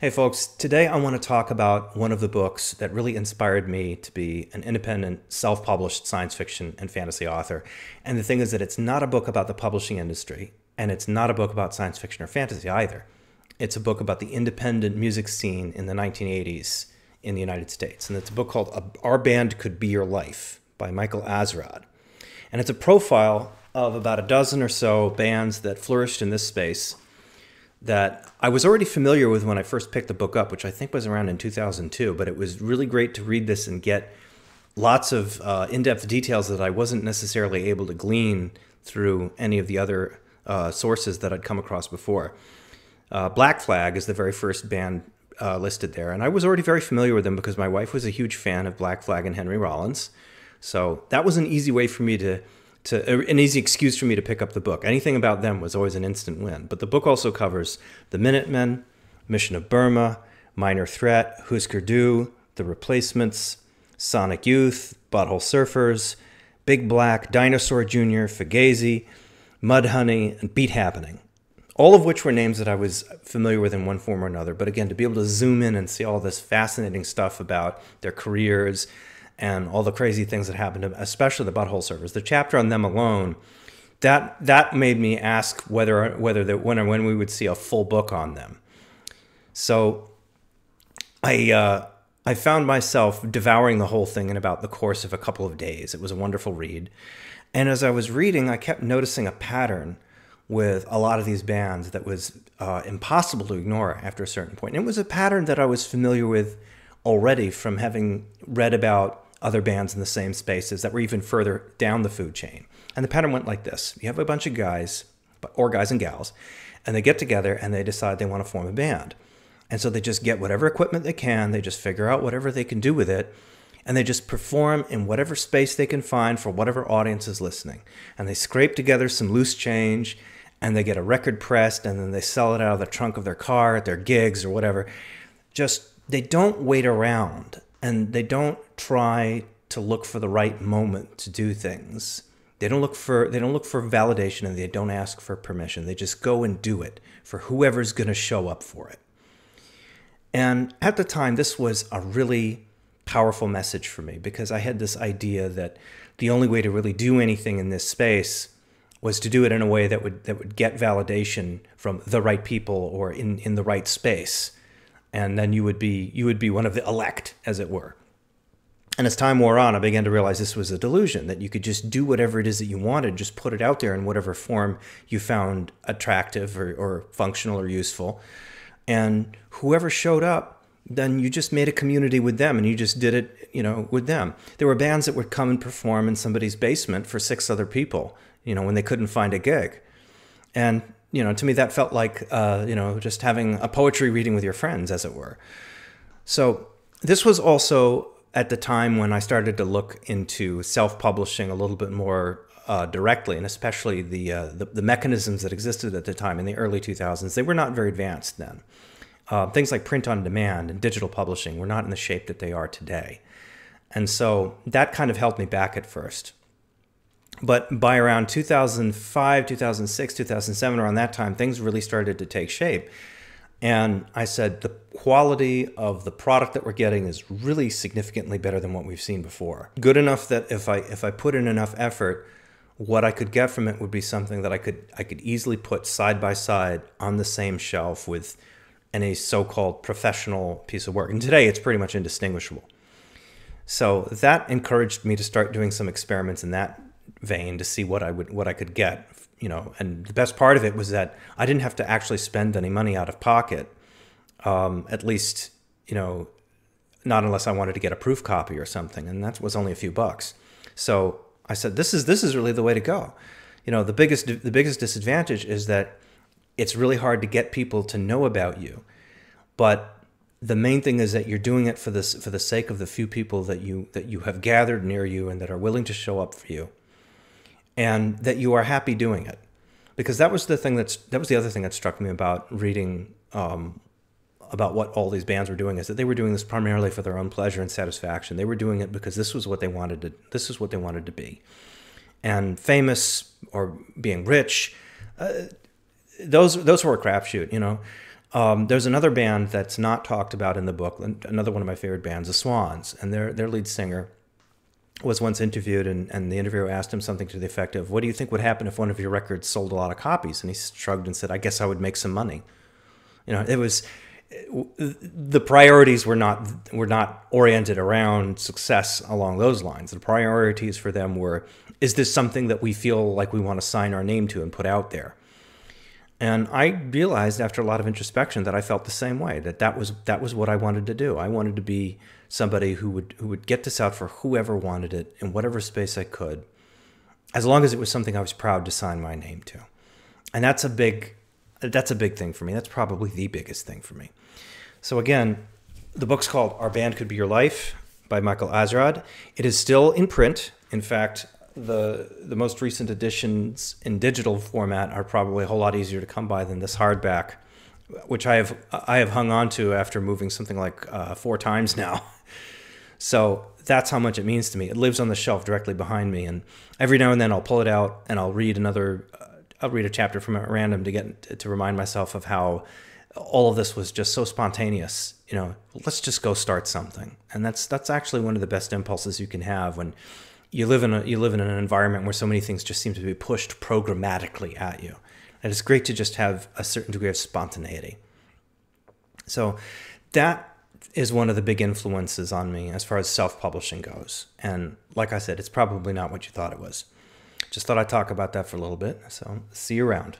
Hey, folks, today I want to talk about one of the books that really inspired me to be an independent, self published science fiction and fantasy author. And the thing is that it's not a book about the publishing industry, and it's not a book about science fiction or fantasy either. It's a book about the independent music scene in the 1980s in the United States. And it's a book called Our Band Could Be Your Life by Michael Azerrad. And it's a profile of about a dozen or so bands that flourished in this space that I was already familiar with when I first picked the book up, which I think was around in 2002. But it was really great to read this and get lots of uh, in depth details that I wasn't necessarily able to glean through any of the other uh, sources that I'd come across before. Uh, Black Flag is the very first band uh, listed there, and I was already very familiar with them because my wife was a huge fan of Black Flag and Henry Rollins. So that was an easy way for me to to an easy excuse for me to pick up the book. Anything about them was always an instant win. But the book also covers the Minutemen, Mission of Burma, Minor Threat, Husker Du, The Replacements, Sonic Youth, Butthole Surfers, Big Black, Dinosaur Jr., Fugazi, Mudhoney, and Beat Happening. All of which were names that I was familiar with in one form or another. But again, to be able to zoom in and see all this fascinating stuff about their careers, and all the crazy things that happened, to, especially the butthole surfers. The chapter on them alone, that that made me ask whether whether that when or when we would see a full book on them. So, I uh, I found myself devouring the whole thing in about the course of a couple of days. It was a wonderful read, and as I was reading, I kept noticing a pattern with a lot of these bands that was uh, impossible to ignore after a certain point. And it was a pattern that I was familiar with already from having read about other bands in the same spaces that were even further down the food chain. And the pattern went like this you have a bunch of guys, or guys and gals, and they get together and they decide they want to form a band. And so they just get whatever equipment they can, they just figure out whatever they can do with it, and they just perform in whatever space they can find for whatever audience is listening. And they scrape together some loose change and they get a record pressed and then they sell it out of the trunk of their car at their gigs or whatever. Just they don't wait around and they don't try to look for the right moment to do things. They don't look for they don't look for validation and they don't ask for permission. They just go and do it for whoever's going to show up for it. And at the time this was a really powerful message for me because I had this idea that the only way to really do anything in this space was to do it in a way that would that would get validation from the right people or in in the right space and then you would be you would be one of the elect as it were. And as time wore on i began to realize this was a delusion that you could just do whatever it is that you wanted just put it out there in whatever form you found attractive or, or functional or useful. And whoever showed up then you just made a community with them and you just did it you know with them. There were bands that would come and perform in somebody's basement for six other people you know when they couldn't find a gig and you know, to me that felt like uh, you know just having a poetry reading with your friends, as it were. So this was also at the time when I started to look into self-publishing a little bit more uh, directly, and especially the, uh, the, the mechanisms that existed at the time in the early 2000s. They were not very advanced then. Uh, things like print on demand and digital publishing were not in the shape that they are today, and so that kind of held me back at first. But by around 2005, 2006, 2007, around that time, things really started to take shape. And I said, the quality of the product that we're getting is really significantly better than what we've seen before. Good enough that if I if I put in enough effort, what I could get from it would be something that I could I could easily put side by side on the same shelf with any so-called professional piece of work. And today it's pretty much indistinguishable. So that encouraged me to start doing some experiments in that vein to see what I would what I could get. You know, and the best part of it was that I didn't have to actually spend any money out of pocket. Um, at least, you know, not unless I wanted to get a proof copy or something, and that was only a few bucks. So I said, "This is this is really the way to go." You know, the biggest the biggest disadvantage is that it's really hard to get people to know about you, but the main thing is that you're doing it for this for the sake of the few people that you that you have gathered near you and that are willing to show up for you and that you are happy doing it because that was the thing that's that was the other thing that struck me about reading um, about what all these bands were doing is that they were doing this primarily for their own pleasure and satisfaction. They were doing it because this was what they wanted to this is what they wanted to be, and famous or being rich. Uh, those those were a crapshoot, you know. Um, there's another band that's not talked about in the book. Another one of my favorite bands, the Swans, and their their lead singer was once interviewed, and, and the interviewer asked him something to the effect of, "What do you think would happen if one of your records sold a lot of copies?" And he shrugged and said, "I guess I would make some money." You know, it was the priorities were not were not oriented around success along those lines. The priorities for them were: Is this something that we feel like we want to sign our name to and put out there? And I realized after a lot of introspection that I felt the same way. That that was that was what I wanted to do. I wanted to be somebody who would who would get this out for whoever wanted it in whatever space I could, as long as it was something I was proud to sign my name to. And that's a big that's a big thing for me. That's probably the biggest thing for me. So again, the book's called Our Band Could Be Your Life by Michael Azerrad. It is still in print. In fact, the the most recent editions in digital format are probably a whole lot easier to come by than this hardback, which I have I have hung on to after moving something like uh, four times now. So that's how much it means to me. It lives on the shelf directly behind me, and every now and then I'll pull it out and I'll read another. Uh, I'll read a chapter from it at random to get to remind myself of how all of this was just so spontaneous. You know, let's just go start something, and that's that's actually one of the best impulses you can have when you live in a you live in an environment where so many things just seem to be pushed programmatically at you. And it's great to just have a certain degree of spontaneity. So that is one of the big influences on me as far as self-publishing goes. And like I said, it's probably not what you thought it was. Just thought I'd talk about that for a little bit. So see you around.